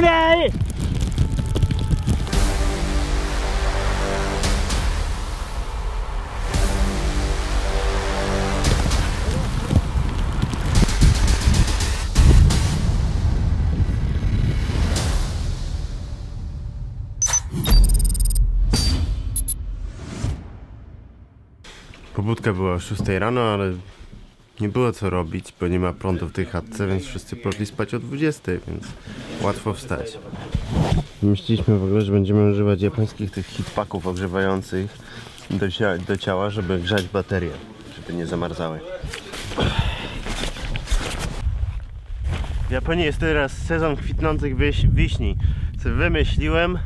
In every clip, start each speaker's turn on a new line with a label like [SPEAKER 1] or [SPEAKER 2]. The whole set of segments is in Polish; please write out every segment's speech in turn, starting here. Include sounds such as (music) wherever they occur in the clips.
[SPEAKER 1] Ready?
[SPEAKER 2] Pobudka była o 6 rano, ale nie było co robić, bo nie ma prądu w tej chatce, więc wszyscy poszli spać o 20, więc łatwo wstać. Myśleliśmy w ogóle, że będziemy używać japońskich tych hitpaków ogrzewających do, do ciała, żeby grzać baterie, żeby nie zamarzały. W Japonii jest teraz sezon kwitnących wiś- wiśni. Co wymyśliłem,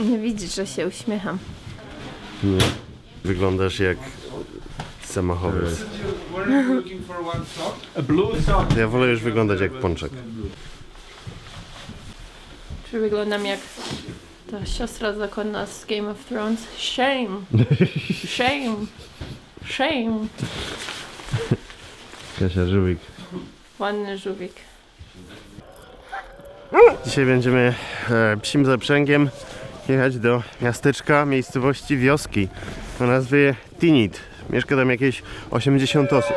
[SPEAKER 3] Nie widzisz, że się uśmiecham.
[SPEAKER 2] Nie. Wyglądasz jak samochowiec. Ja wolę już wyglądać jak pączek.
[SPEAKER 3] Czy wyglądam jak ta siostra zakonna z Game of Thrones? Shame! Shame! Shame!
[SPEAKER 2] Kasia Żółwik.
[SPEAKER 3] Ładny żółwik.
[SPEAKER 2] Dzisiaj będziemy e, psim zaprzęgiem jechać do miasteczka, miejscowości, wioski o nazwie Tinit. Mieszka tam jakieś 80 osób.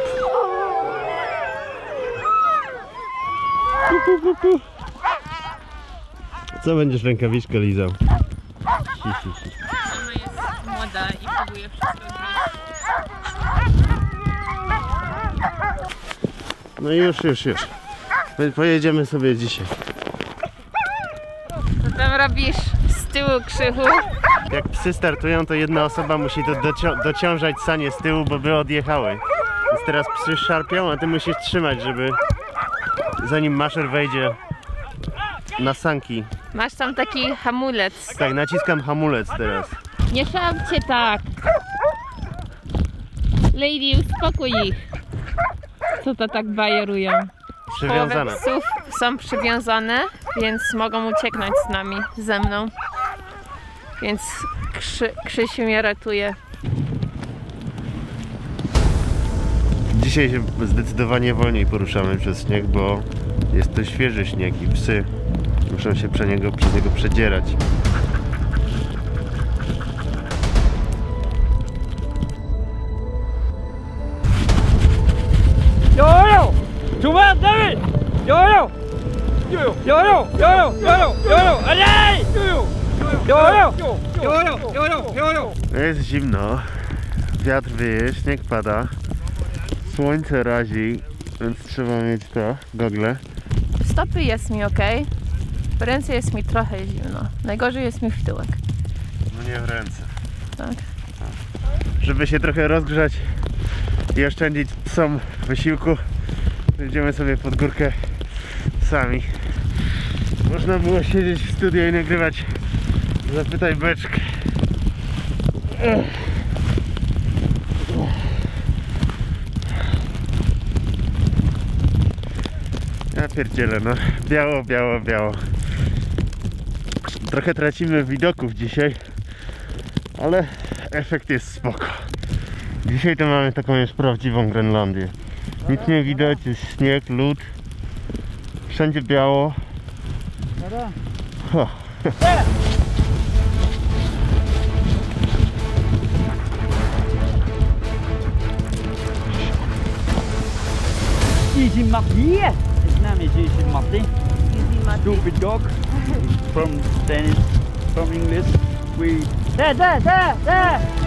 [SPEAKER 2] Co będziesz rękawiczkę lizał? Hi, hi, hi.
[SPEAKER 3] Ona jest młoda i próbuje wszystko
[SPEAKER 2] No już, już, już. My pojedziemy sobie dzisiaj.
[SPEAKER 3] Co tam robisz tyłu krzychu?
[SPEAKER 2] Jak psy startują, to jedna osoba musi do, doci- dociążać sanie z tyłu, bo by odjechały. Więc teraz psy szarpią, a ty musisz trzymać, żeby zanim maszer wejdzie na sanki.
[SPEAKER 3] Masz tam taki hamulec.
[SPEAKER 2] Tak, naciskam hamulec teraz.
[SPEAKER 3] Nie szamcie tak! Lady, uspokój ich! Co to tak bajerują?
[SPEAKER 2] Przywiązana.
[SPEAKER 3] Połowę psów są przywiązane, więc mogą ucieknąć z nami, ze mną. Więc Krzy, Krzysiu mnie ratuje.
[SPEAKER 2] Dzisiaj się zdecydowanie wolniej poruszamy przez śnieg, bo jest to świeży śnieg i psy muszą się przez niego, przez niego przedzierać.
[SPEAKER 1] Yo yo! Come on, David! Yo yo! Yo yo! Yo yo!
[SPEAKER 2] Jest zimno, wiatr wieje, śnieg pada, słońce razi, więc trzeba mieć to, gogle.
[SPEAKER 3] Stopy jest mi ok. W ręce jest mi trochę zimno. Najgorzej jest mi w tyłek.
[SPEAKER 2] No nie w ręce.
[SPEAKER 3] Tak.
[SPEAKER 2] Żeby się trochę rozgrzać i oszczędzić psom wysiłku, idziemy sobie pod górkę sami. Można było siedzieć w studio i nagrywać Zapytaj beczkę. Ja pierdzielę, no. Biało, biało, biało. Trochę tracimy widoków dzisiaj, ale efekt jest spoko. Dzisiaj to mamy taką już prawdziwą Grenlandię. Nic nie widać, jest śnieg, lód. Wszędzie biało.
[SPEAKER 1] Easy Marty! His name is Easy Martin. Stupid dog. From Danish, from English. We. There, there, there, there!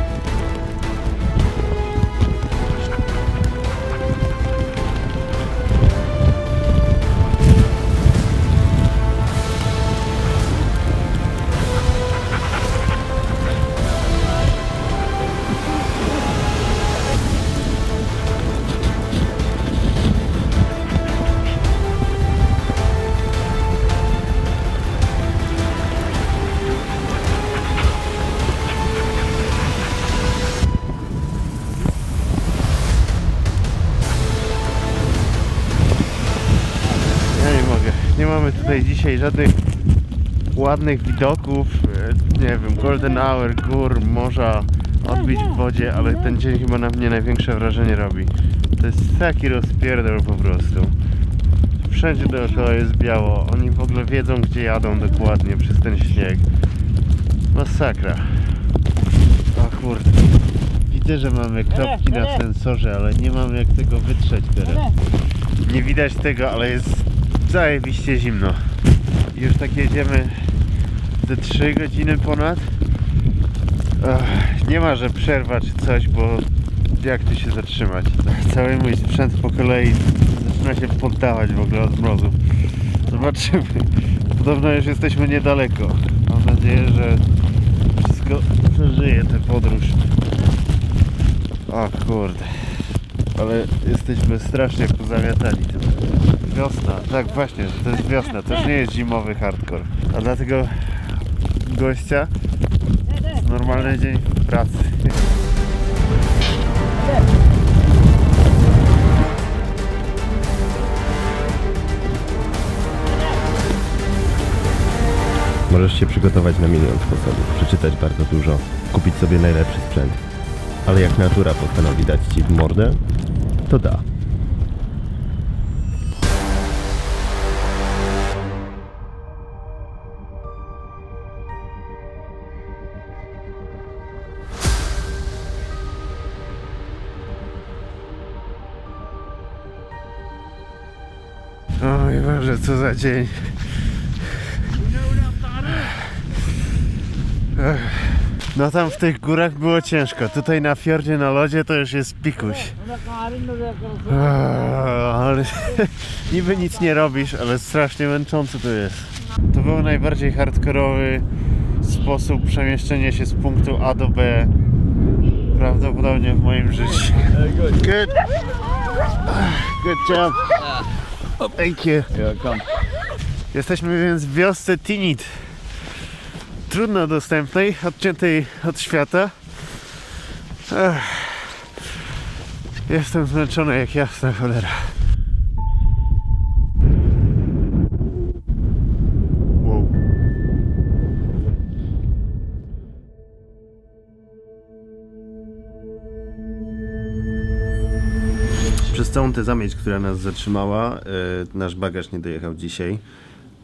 [SPEAKER 2] Tutaj dzisiaj żadnych ładnych widoków. e, Nie wiem, golden hour, gór, morza, odbić w wodzie, ale ten dzień chyba na mnie największe wrażenie robi. To jest taki rozpierdol po prostu. Wszędzie dookoła jest biało. Oni w ogóle wiedzą, gdzie jadą dokładnie przez ten śnieg. Masakra. O kurde. Widzę, że mamy kropki na sensorze, ale nie mam jak tego wytrzeć teraz. Nie widać tego, ale jest zajebiście zimno. Już tak jedziemy ze 3 godziny ponad. Ach, nie ma, że przerwa czy coś, bo jak tu się zatrzymać? (laughs) Cały mój sprzęt po kolei zaczyna się poddawać w ogóle od mrozu. Zobaczymy. Podobno już jesteśmy niedaleko. Mam nadzieję, że wszystko przeżyje tę podróż. O kurde. Ale jesteśmy strasznie pozamiatani tym. Wiosna, tak właśnie, że to jest wiosna, to już nie jest zimowy hardcore. A dlatego gościa normalny dzień pracy.
[SPEAKER 4] Możesz się przygotować na milion sposobów, przeczytać bardzo dużo, kupić sobie najlepszy sprzęt. Ale jak natura postanowi dać ci w mordę, to da.
[SPEAKER 2] O mój Boże, co za dzień. No tam w tych górach było ciężko. Tutaj na fiordzie na lodzie to już jest pikuś. Ech, Ale (laughs) niby nic nie robisz, ale strasznie męczący to jest. To był najbardziej hardkorowy sposób przemieszczenia się z punktu A do B prawdopodobnie w moim życiu. Good. Good job. Thank you. Jesteśmy więc w wiosce Tinit. Trudno dostępnej, odciętej od świata. Ech. Jestem zmęczony jak jasna cholera. Całą tę zamieć, która nas zatrzymała, e, nasz bagaż nie dojechał dzisiaj.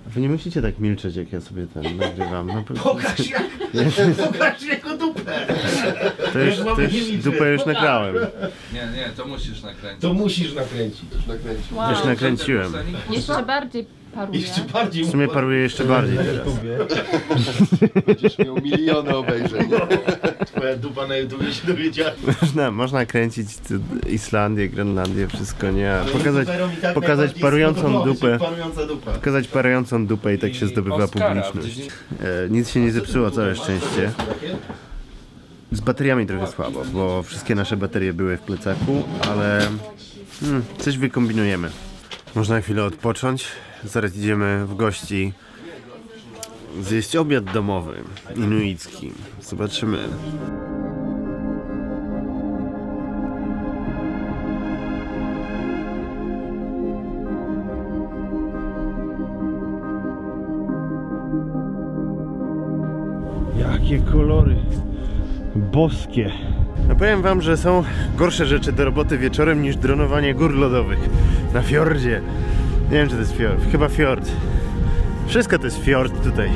[SPEAKER 2] A Wy nie musicie tak milczeć, jak ja sobie ten nagrywam. No, po-
[SPEAKER 5] Pokaż jak, (laughs) pokaż jego dupę.
[SPEAKER 2] to już, to już dupę już nagrałem.
[SPEAKER 6] Nie, nie, to musisz nakręcić.
[SPEAKER 5] To musisz nakręcić. nakręcić.
[SPEAKER 3] Wow.
[SPEAKER 2] Już nakręciłem.
[SPEAKER 3] Jeszcze bardziej paruje.
[SPEAKER 5] Jeszcze bardziej
[SPEAKER 2] W sumie paruje jeszcze bardziej teraz.
[SPEAKER 5] Będziesz miał miliony obejrzeń. Twoja dupa na YouTubie się dowiedziała.
[SPEAKER 2] Można, można kręcić Islandię, Grenlandię, wszystko, nie?
[SPEAKER 5] Ale
[SPEAKER 2] pokazać,
[SPEAKER 5] tak
[SPEAKER 2] pokazać parującą dupę. Pokazać parującą dupę i tak się zdobywa publiczność. E, nic się nie zepsuło, całe szczęście. Z bateriami trochę słabo, bo wszystkie nasze baterie były w plecaku, ale hmm, coś wykombinujemy. Można chwilę odpocząć. Zaraz idziemy w gości zjeść obiad domowy, inuicki. Zobaczymy. Jakie kolory boskie. No powiem wam, że są gorsze rzeczy do roboty wieczorem niż dronowanie gór lodowych na fiordzie. Nie wiem, czy to jest fiord. Chyba fiord. Wszystko to jest fiord tutaj.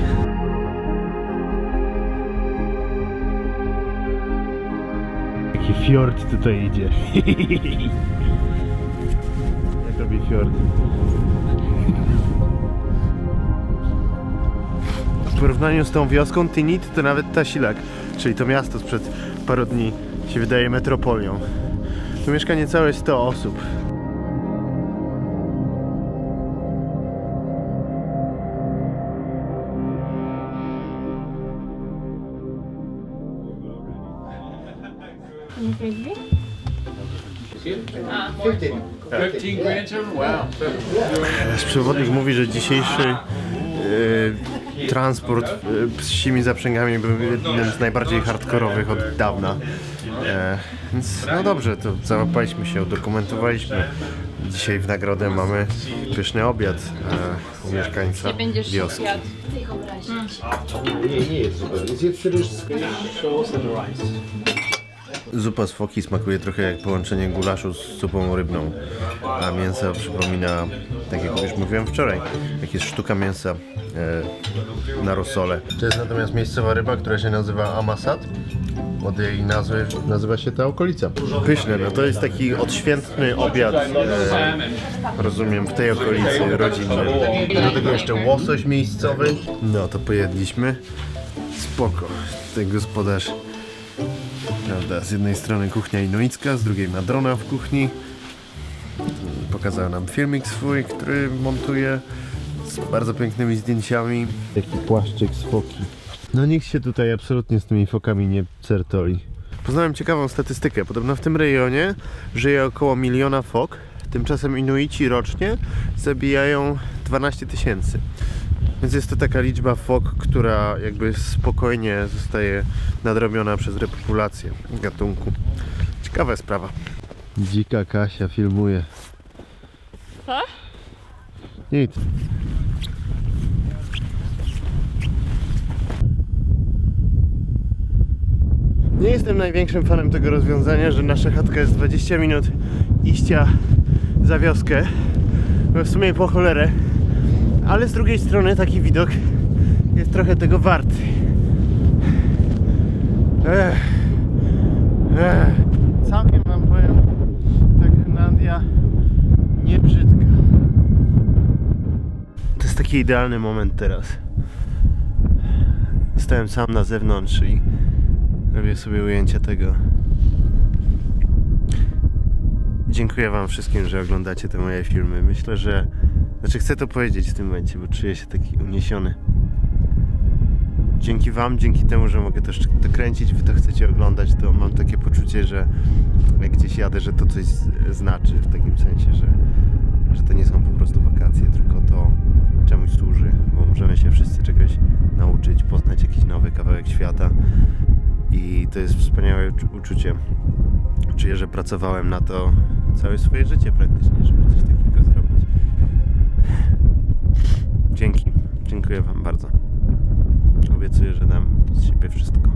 [SPEAKER 2] Jaki fiord tutaj idzie. (laughs) Jak robi fiord. W porównaniu z tą wioską Tinit to nawet Tasilak, czyli to miasto sprzed paru dni się wydaje metropolią. Tu mieszka niecałe 100 osób. Nasz przewodnik mówi, że dzisiejszy e, transport e, z simi zaprzęgami był jednym z najbardziej hardkorowych od dawna. E, więc no dobrze, to załapaliśmy się, udokumentowaliśmy. Dzisiaj w nagrodę mamy pyszny obiad e, u mieszkańca wioski.
[SPEAKER 5] Nie, nie jest super. Zjedz sobie
[SPEAKER 2] Zupa z foki smakuje trochę jak połączenie gulaszu z zupą rybną, a mięso przypomina, tak jak już mówiłem wczoraj, jak jest sztuka mięsa e, na rosole. To jest natomiast miejscowa ryba, która się nazywa amasat. Od jej nazwy nazywa się ta okolica. Pyszne, no to jest taki odświętny obiad, e, rozumiem, w tej okolicy rodzinny. Do tego jeszcze łosoś miejscowy. No to pojedliśmy. Spoko. Ten gospodarz Prawda, z jednej strony kuchnia inuicka, z drugiej Madrona w kuchni. Pokazał nam filmik swój, który montuje z bardzo pięknymi zdjęciami. Taki płaszczyk z foki. No nikt się tutaj absolutnie z tymi fokami nie certoli. Poznałem ciekawą statystykę. Podobno w tym rejonie żyje około miliona fok. Tymczasem Inuici rocznie zabijają 12 tysięcy. Więc jest to taka liczba fok, która jakby spokojnie zostaje nadrobiona przez repopulację gatunku. Ciekawa sprawa. Dzika Kasia filmuje.
[SPEAKER 3] Co?
[SPEAKER 2] Nic. Nie jestem największym fanem tego rozwiązania, że nasza chatka jest 20 minut iścia za wioskę. Bo w sumie po cholerę. Ale z drugiej strony taki widok jest trochę tego warty. Całkiem wam powiem, ta Grenlandia nie brzydka. To jest taki idealny moment teraz. Stałem sam na zewnątrz i robię sobie ujęcia tego. Dziękuję wam wszystkim, że oglądacie te moje filmy. Myślę, że... Znaczy chcę to powiedzieć w tym momencie, bo czuję się taki uniesiony. Dzięki wam, dzięki temu, że mogę też to kręcić, wy to chcecie oglądać, to mam takie poczucie, że jak gdzieś jadę, że to coś znaczy w takim sensie, że, że to nie są po prostu wakacje, tylko to czemuś służy, bo możemy się wszyscy czegoś nauczyć, poznać jakiś nowy kawałek świata i to jest wspaniałe uczu- uczucie. Czuję, że pracowałem na to całe swoje życie praktycznie, żeby coś takiego Dzięki. Dziękuję Wam bardzo. Obiecuję, że dam z siebie wszystko.